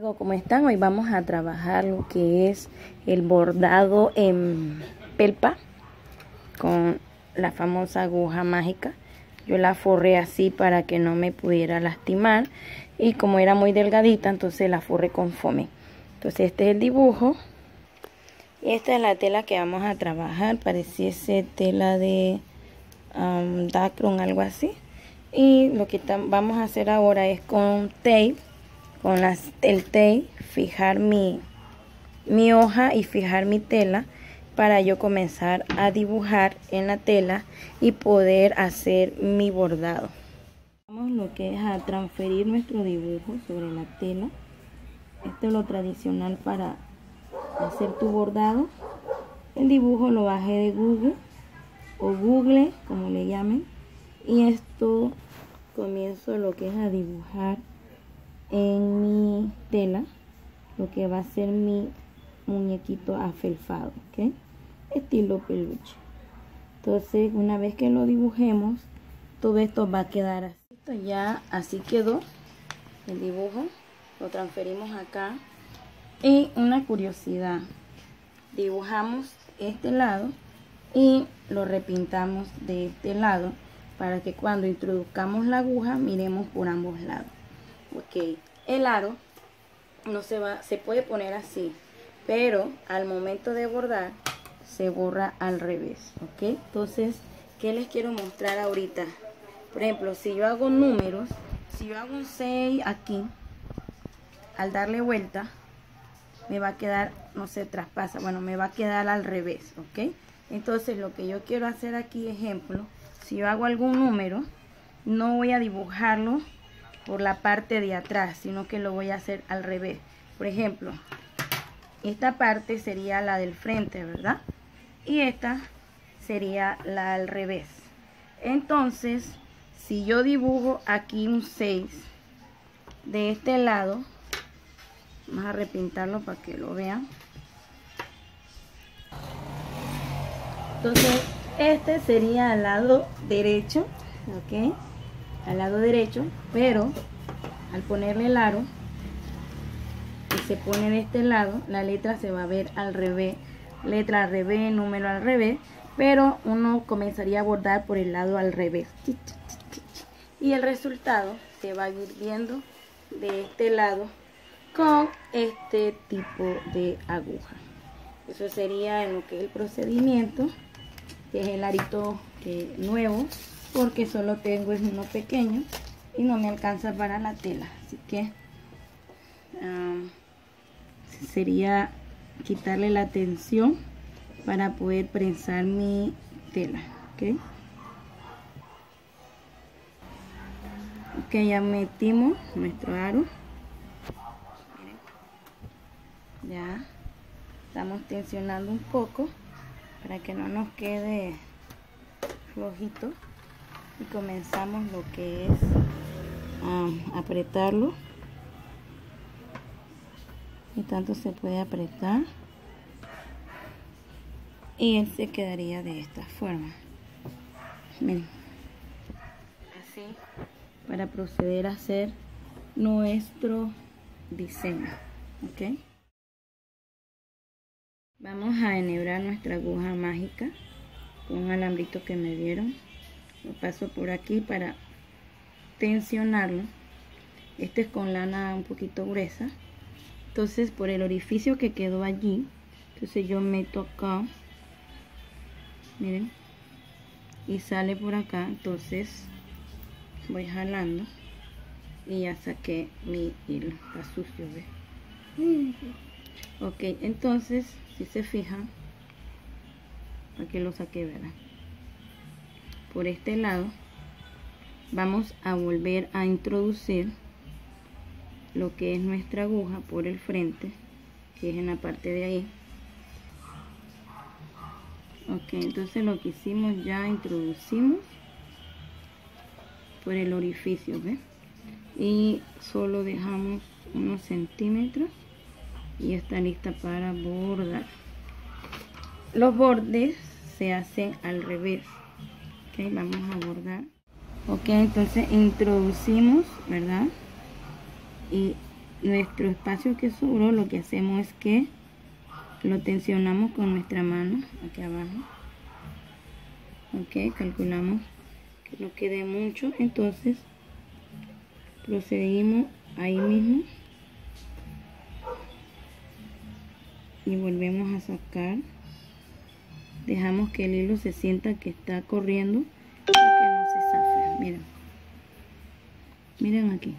¿Cómo están? Hoy vamos a trabajar lo que es el bordado en pelpa con la famosa aguja mágica. Yo la forré así para que no me pudiera lastimar y como era muy delgadita entonces la forré con fome. Entonces este es el dibujo. Esta es la tela que vamos a trabajar, pareciese tela de um, Dacron, algo así. Y lo que vamos a hacer ahora es con tape con las, el tape fijar mi, mi hoja y fijar mi tela para yo comenzar a dibujar en la tela y poder hacer mi bordado. Vamos lo que es a transferir nuestro dibujo sobre la tela. Esto es lo tradicional para hacer tu bordado. El dibujo lo bajé de Google o Google, como le llamen. Y esto comienzo lo que es a dibujar en mi tela lo que va a ser mi muñequito afelfado, ¿ok? Estilo peluche. Entonces, una vez que lo dibujemos, todo esto va a quedar así. Esto ya así quedó el dibujo. Lo transferimos acá. Y una curiosidad. Dibujamos este lado y lo repintamos de este lado para que cuando introduzcamos la aguja miremos por ambos lados ok el aro no se va se puede poner así pero al momento de bordar se borra al revés ok. Entonces qué les quiero mostrar ahorita por ejemplo si yo hago números si yo hago un 6 aquí al darle vuelta me va a quedar no se traspasa bueno me va a quedar al revés ok. Entonces lo que yo quiero hacer aquí ejemplo si yo hago algún número no voy a dibujarlo por la parte de atrás, sino que lo voy a hacer al revés. Por ejemplo, esta parte sería la del frente, ¿verdad? Y esta sería la al revés. Entonces, si yo dibujo aquí un 6 de este lado, vamos a repintarlo para que lo vean. Entonces, este sería al lado derecho, ¿ok? Al lado derecho, pero al ponerle el aro y se pone de este lado, la letra se va a ver al revés, letra al revés, número al revés, pero uno comenzaría a bordar por el lado al revés. Y el resultado se va a ir viendo de este lado con este tipo de aguja. Eso sería en lo que es el procedimiento, que es el arito nuevo porque solo tengo es uno pequeño y no me alcanza para la tela. Así que sería quitarle la tensión para poder prensar mi tela ok ya metimos nuestro aro. Ya estamos tensionando un poco para que no nos quede flojito y comenzamos lo que es a apretarlo. Y tanto se puede apretar. Y él se quedaría de esta forma. Miren. Así. Para proceder a hacer nuestro diseño. Ok vamos a enhebrar nuestra aguja mágica con un alambrito que me dieron lo paso por aquí para tensionarlo. Este es con lana un poquito gruesa. Entonces por el orificio que quedó allí entonces yo meto acá miren y sale por acá. Entonces voy jalando y ya saqué mi hilo. Está sucio ¿ve? ok entonces si se fijan aquí lo saqué verdad por este lado vamos a volver a introducir lo que es nuestra aguja por el frente que es en la parte de ahí. Ok entonces lo que hicimos ya introducimos por el orificio ¿ve? y solo dejamos unos centímetros y está lista para bordar. Los bordes se hacen al revés vamos a bordar ok entonces introducimos verdad y nuestro espacio que sobró lo que hacemos es que lo tensionamos con nuestra mano aquí abajo. Ok calculamos que no quede mucho. Entonces procedimos ahí mismo. Y volvemos a sacar dejamos que el hilo se sienta que está corriendo para que no se zafe miren. Miren aquí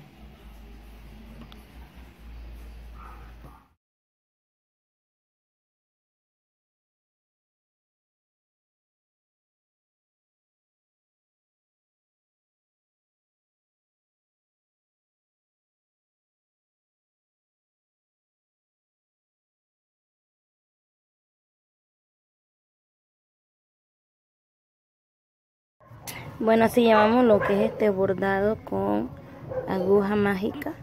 Bueno, así llamamos lo que es este bordado con aguja mágica.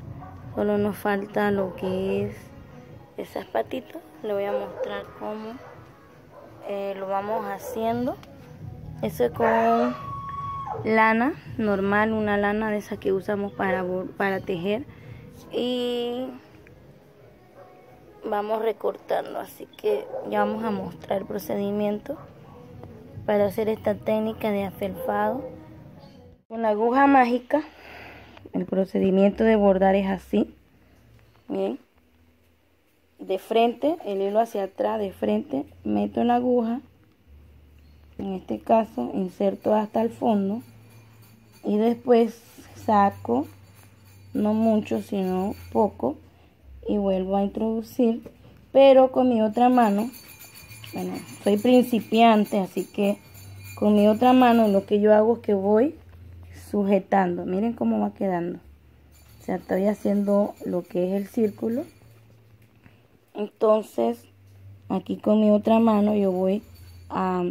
Solo nos falta lo que es esas patitas. Le voy a mostrar cómo eh, lo vamos haciendo. Eso es con lana normal, una lana de esa que usamos para, para tejer. Y vamos recortando. Así que ya vamos a mostrar el procedimiento para hacer esta técnica de afelfado. Con la aguja mágica, el procedimiento de bordar es así. Bien. De frente, el hilo hacia atrás, de frente, meto la aguja. En este caso, inserto hasta el fondo. Y después saco, no mucho, sino poco. Y vuelvo a introducir. Pero con mi otra mano bueno, soy principiante, así que con mi otra mano lo que yo hago es que voy sujetando. Miren cómo va quedando. O sea, estoy haciendo lo que es el círculo. Entonces, aquí con mi otra mano yo voy a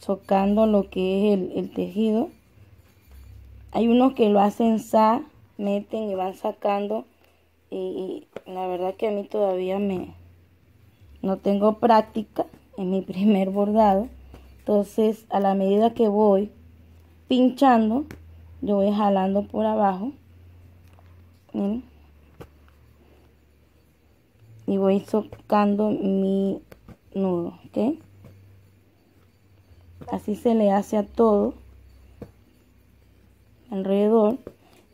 socando lo que es el, tejido. Hay unos que lo hacen sa, meten y van sacando. y la verdad que a mí todavía me, no tengo práctica en mi primer bordado. Entonces, a la medida que voy pinchando, yo voy jalando por abajo. Y voy socando mi nudo, ¿ok? Así se le hace a todo alrededor.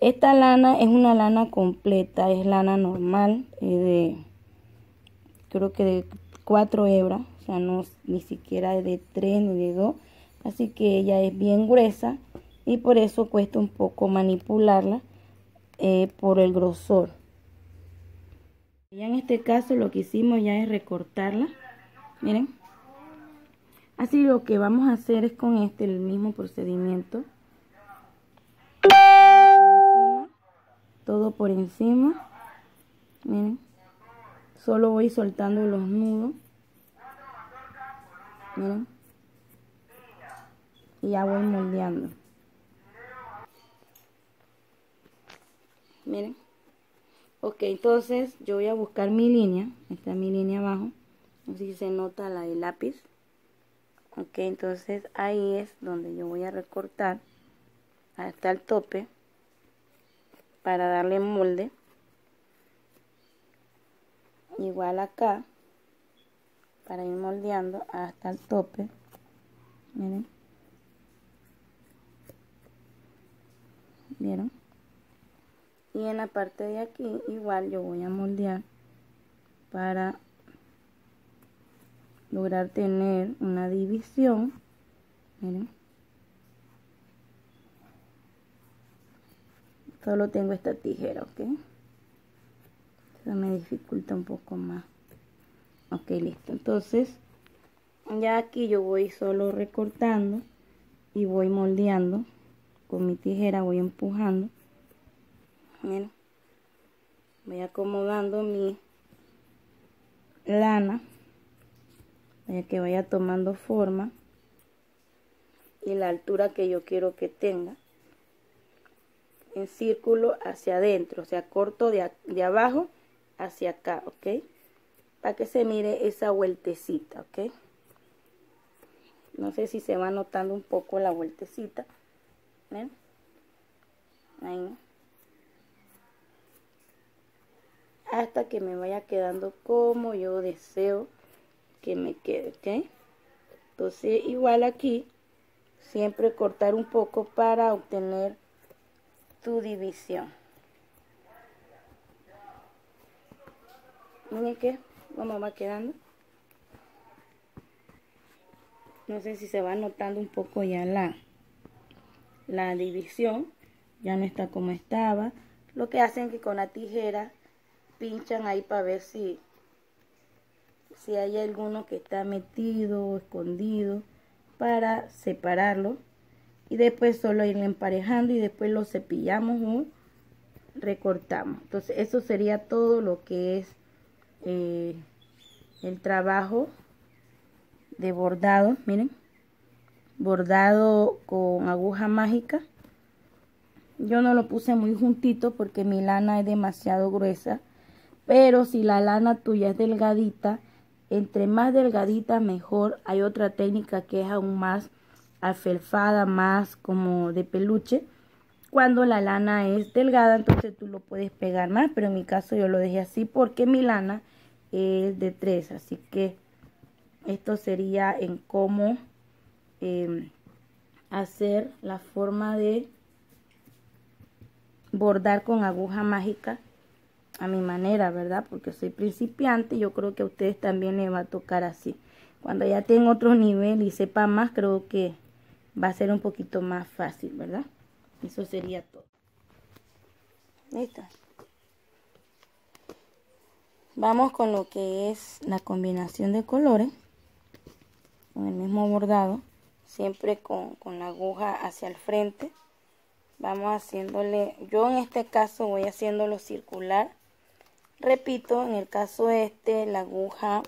Esta lana es una lana completa, es lana normal, de creo que de 4 hebras, o sea, no ni siquiera de 3 ni de 2, así que ella es bien gruesa y por eso cuesta un poco manipularla eh, por el grosor. Ya en este caso lo que hicimos ya es recortarla, miren. Así lo que vamos a hacer es con este el mismo procedimiento. Todo por encima. Miren solo voy soltando los nudos. Miren y ya voy moldeando. Miren. Ok entonces yo voy a buscar mi línea. Esta es mi línea abajo. Así se nota la del lápiz. Ok entonces ahí es donde yo voy a recortar hasta el tope para darle molde igual acá para ir moldeando hasta el tope miren. Vieron y en la parte de aquí igual yo voy a moldear para lograr tener una división miren. Solo tengo esta tijera ok me dificulta un poco más. Ok listo. Entonces ya aquí yo voy solo recortando y voy moldeando. Con mi tijera voy empujando. Miren voy acomodando mi lana. Para que vaya tomando forma y la altura que yo quiero que tenga. En círculo hacia adentro o sea corto de, de abajo hacia acá, ¿ok? Para que se mire esa vueltecita, ¿ok? No sé si se va notando un poco la vueltecita. ¿Ven? Ahí. hasta que me vaya quedando como yo deseo que me quede, ¿ok? Entonces igual aquí, siempre cortar un poco para obtener tu división. Miren que cómo va quedando. No sé si se va notando un poco ya la, la división. Ya no está como estaba. Lo que hacen que con la tijera pinchan ahí para ver si, si hay alguno que está metido o escondido para separarlo. Y después solo ir emparejando y después lo cepillamos o recortamos. Entonces eso sería todo lo que es eh, el trabajo de bordado, miren, bordado con aguja mágica. Yo no lo puse muy juntito porque mi lana es demasiado gruesa, pero si la lana tuya es delgadita, entre más delgadita mejor. Hay otra técnica que es aún más afelfada, más como de peluche. Cuando la lana es delgada, entonces tú lo puedes pegar más, pero en mi caso yo lo dejé así porque mi lana es de 3, así que esto sería en cómo em, hacer la forma de bordar con aguja mágica a mi manera, ¿verdad? Porque soy principiante, yo creo que a ustedes también les va a tocar así. Cuando ya tengo otro nivel y sepa más, creo que va a ser un poquito más fácil, ¿verdad? Eso sería todo. Listo. Vamos con lo que es la combinación de colores. Con el mismo bordado. Siempre con, con la aguja hacia el frente. Vamos haciéndole, yo en este caso voy haciéndolo circular. Repito, en el caso este, la aguja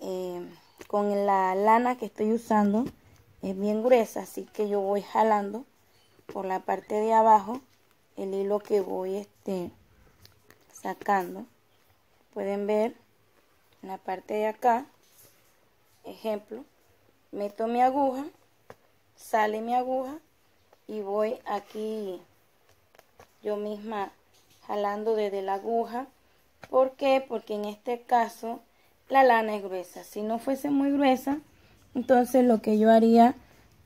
eh, con la lana que estoy usando es bien gruesa, así que yo voy jalando por la parte de abajo el hilo que voy este, sacando. Pueden ver en la parte de acá ejemplo meto mi aguja sale mi aguja y voy aquí yo misma jalando desde la aguja. ¿por qué? porque en este caso la lana es gruesa. Si no fuese muy gruesa entonces lo que yo haría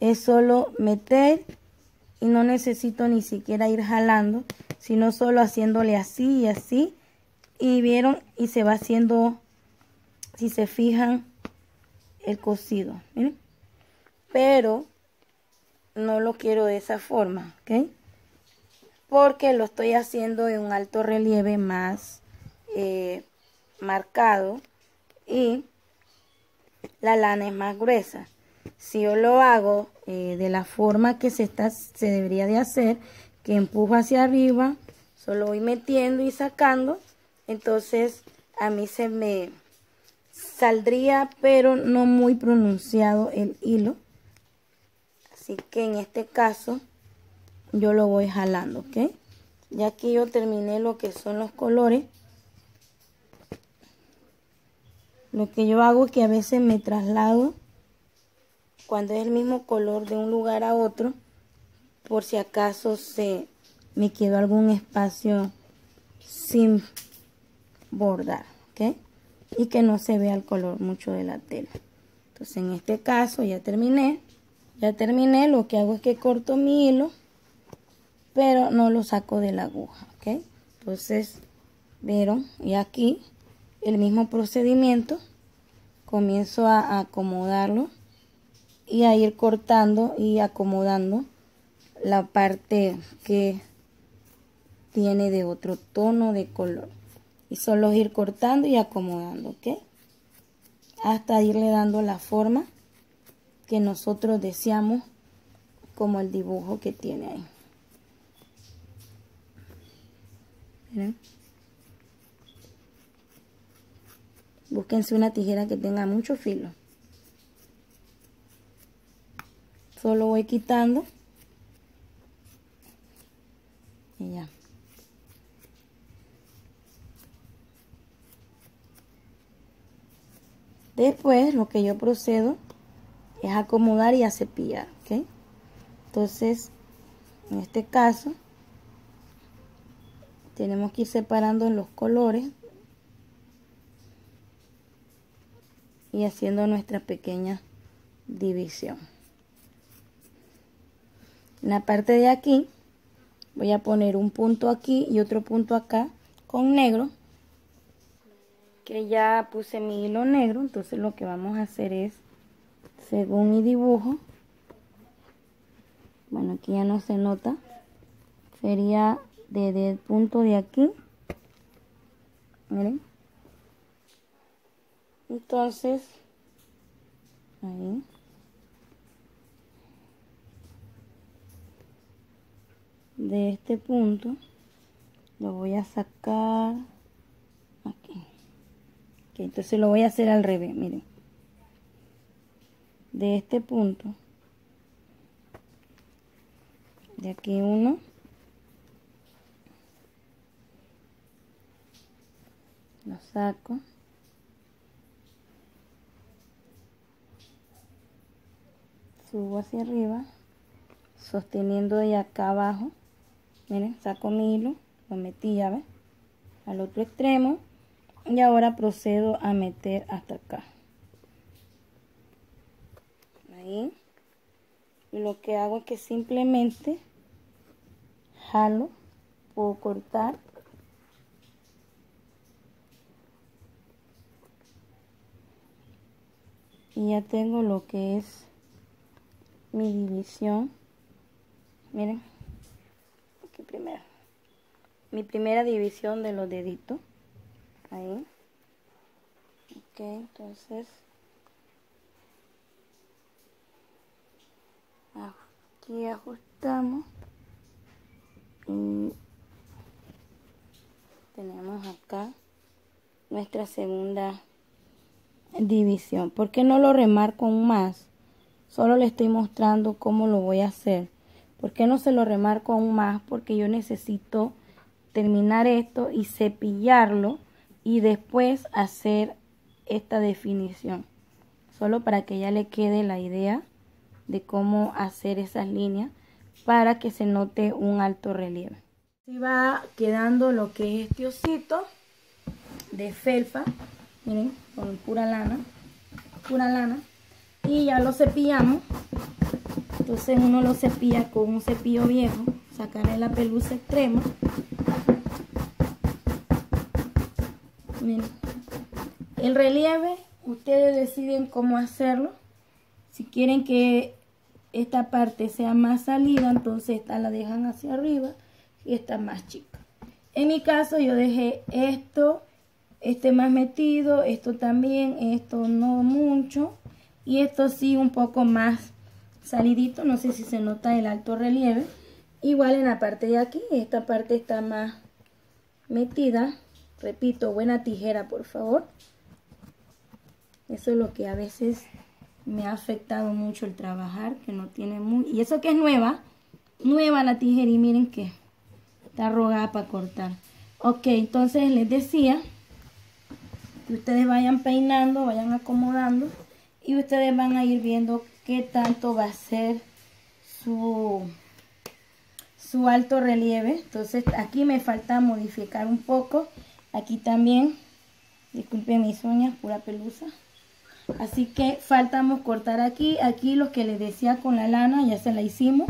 es solo meter y no necesito ni siquiera ir jalando sino solo haciéndole así y así y vieron y se va haciendo si se fijan el cosido miren pero no lo quiero de esa forma ¿ok? porque lo estoy haciendo en un alto relieve más eh, marcado y la lana es más gruesa si yo lo hago eh, de la forma que se, está, se debería de hacer que empujo hacia arriba solo voy metiendo y sacando entonces a mí se me saldría pero no muy pronunciado el hilo. Así que en este caso yo lo voy jalando ok ya que yo terminé lo que son los colores. Lo que yo hago es que a veces me traslado cuando es el mismo color de un lugar a otro por si acaso se me quedó algún espacio sin bordar, ¿ok? Y que no se vea el color mucho de la tela. Entonces en este caso ya terminé. Ya terminé, lo que hago es que corto mi hilo, pero no lo saco de la aguja, ¿ok? Entonces, vieron, y aquí el mismo procedimiento, comienzo a acomodarlo y a ir cortando y acomodando la parte que tiene de otro tono de color y solo ir cortando y acomodando, ¿ok? Hasta irle dando la forma que nosotros deseamos como el dibujo que tiene ahí. Miren. Búsquense una tijera que tenga mucho filo. Solo voy quitando. Y ya. Después lo que yo procedo es acomodar y a cepillar, ¿ok? Entonces, en este caso, tenemos que ir separando los colores y haciendo nuestra pequeña división. En la parte de aquí voy a poner un punto aquí y otro punto acá con negro que ya puse mi hilo negro. Entonces lo que vamos a hacer es según mi dibujo bueno aquí ya no se nota sería desde el punto de aquí miren. Entonces ahí de este punto lo voy a sacar aquí. Entonces lo voy a hacer al revés miren. De este punto de aquí uno lo saco. Subo hacia arriba sosteniendo de acá abajo miren saco mi hilo lo metí ya ve al otro extremo y ahora procedo a meter hasta acá. Ahí. Y lo que hago es que simplemente jalo puedo cortar. Y ya tengo lo que es mi división. Miren primero. Mi primera división de los deditos. Ahí. Ok entonces. Aquí ajustamos. Y tenemos acá nuestra segunda división. ¿por qué no lo remarco más? solo le estoy mostrando cómo lo voy a hacer ¿por qué no se lo remarco aún más? porque yo necesito terminar esto y cepillarlo y después hacer esta definición. Solo para que ya le quede la idea de cómo hacer esas líneas para que se note un alto relieve. Así va quedando lo que es este osito de felpa miren con pura lana pura lana. Y ya lo cepillamos entonces uno lo cepilla con un cepillo viejo sacarle la pelusa extrema El relieve, ustedes deciden cómo hacerlo. Si quieren que esta parte sea más salida, entonces esta la dejan hacia arriba y esta más chica. En mi caso yo dejé esto, este más metido, esto también, esto no mucho y esto sí un poco más salidito, no sé si se nota el alto relieve. Igual en la parte de aquí, esta parte está más metida Repito, buena tijera, por favor. Eso es lo que a veces me ha afectado mucho el trabajar, que no tiene muy... Y eso que es nueva, nueva la tijera y miren que está rogada para cortar. Ok, entonces les decía que ustedes vayan peinando, vayan acomodando y ustedes van a ir viendo qué tanto va a ser su, su alto relieve. Entonces aquí me falta modificar un poco Aquí también, disculpen mis uñas, pura pelusa. Así que faltamos cortar aquí. Aquí lo que les decía con la lana ya se la hicimos.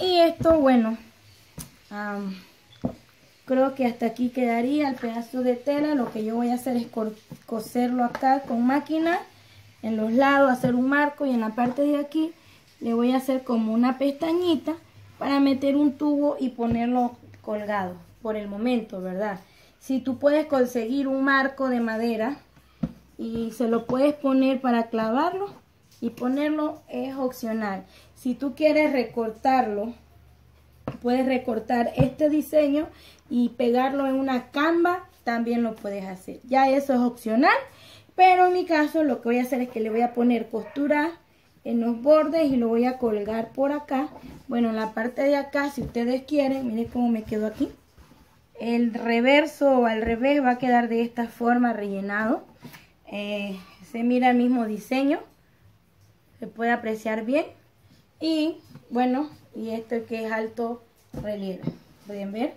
Y esto, bueno, creo que hasta aquí quedaría el pedazo de tela. Lo que yo voy a hacer es coserlo acá con máquina. En los lados hacer un marco y en la parte de aquí le voy a hacer como una pestañita para meter un tubo y ponerlo colgado por el momento, ¿verdad? Si tú puedes conseguir un marco de madera y se lo puedes poner para clavarlo y ponerlo es opcional. Si tú quieres recortarlo, puedes recortar este diseño y pegarlo en una camba, también lo puedes hacer. Ya eso es opcional, pero en mi caso lo que voy a hacer es que le voy a poner costura en los bordes y lo voy a colgar por acá. Bueno, en la parte de acá, si ustedes quieren, miren cómo me quedó aquí el reverso o al revés va a quedar de esta forma rellenado. Eh, se mira el mismo diseño. Se puede apreciar bien. Y bueno, y esto que es alto relieve. Pueden ver.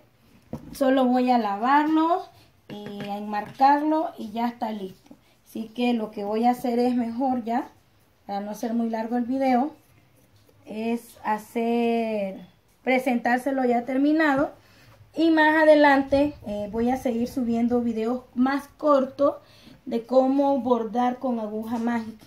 solo voy a lavarlo, eh, a enmarcarlo y ya está listo. Así que lo que voy a hacer es mejor ya, para no ser muy largo el video, es hacer, presentárselo ya terminado. Y más adelante eh, voy a seguir subiendo videos más cortos de cómo bordar con aguja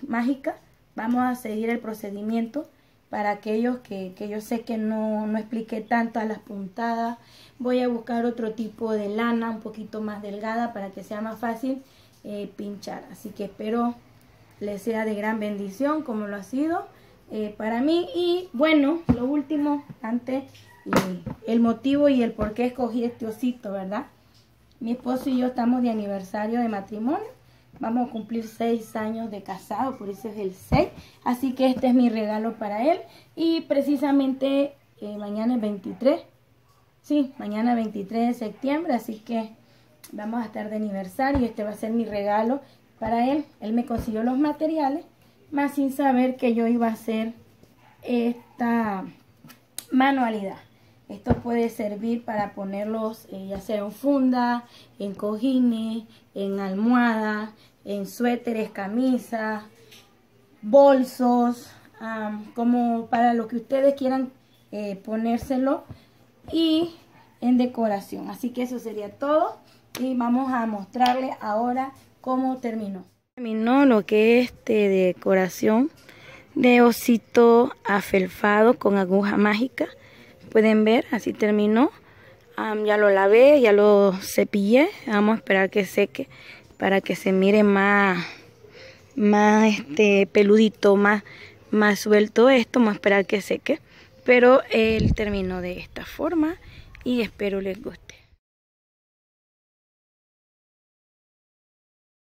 mágica. Vamos a seguir el procedimiento para aquellos que, yo sé que no, no expliqué tanto a las puntadas. Voy a buscar otro tipo de lana un poquito más delgada para que sea más fácil eh, pinchar. Así que espero les sea de gran bendición como lo ha sido eh, para mí. Y bueno, lo último, antes, el motivo y el por qué escogí este osito, ¿verdad? Mi esposo y yo estamos de aniversario de matrimonio. Vamos a cumplir seis años de casado, por eso es el 6. Así que este es mi regalo para él. Y precisamente eh, mañana es 23. Sí, mañana 23 de septiembre, así que vamos a estar de aniversario. Este va a ser mi regalo para él. Él me consiguió los materiales, más sin saber que yo iba a hacer esta manualidad. Esto puede servir para ponerlos eh, ya sea en funda, en cojines, en almohadas, en suéteres, camisas, bolsos, como para lo que ustedes quieran eh, ponérselo y en decoración. Así que eso sería todo y vamos a mostrarle ahora cómo terminó. Terminó lo que es de decoración de osito afelfado con aguja mágica. Pueden ver así terminó. Ya lo lavé ya lo cepillé. Vamos a esperar que seque para que se mire más más este peludito más más suelto esto. Vamos a esperar que seque. Pero él terminó de esta forma y espero les guste